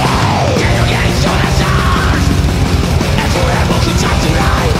Education is ours And forever we touch the light